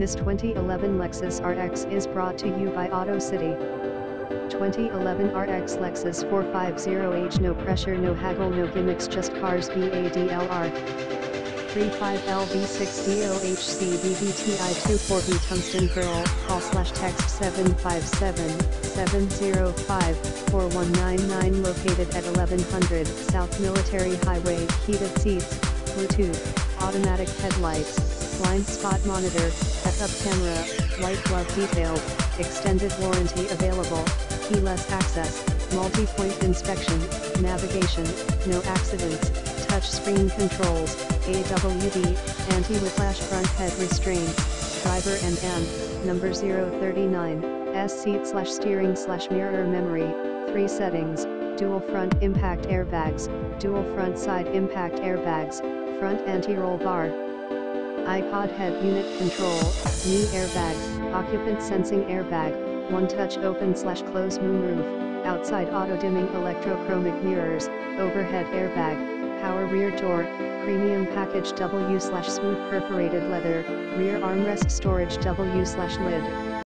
This 2011 Lexus RX is brought to you by Auto City. 2011 RX Lexus 450H No pressure no haggle no gimmicks just cars BADLR 35LV6DOHC BBTI24B Tungsten Pearl call slash text 757-705-4199 located at 1100 South Military Highway heated seats Bluetooth automatic headlights blind spot monitor, backup camera, white glove detail, extended warranty available, keyless access, multi-point inspection, navigation, no accidents, touchscreen controls, AWD, anti-whiplash front head restraints, driver and M, number 039, S seat slash steering slash mirror memory, 3 settings, dual front impact airbags, dual front side impact airbags, front anti-roll bar, iPod head unit control, new airbag, occupant sensing airbag, one-touch open slash close moonroof, outside auto-dimming electrochromic mirrors, overhead airbag, power rear door, premium package W slash smooth perforated leather, rear armrest storage W slash lid.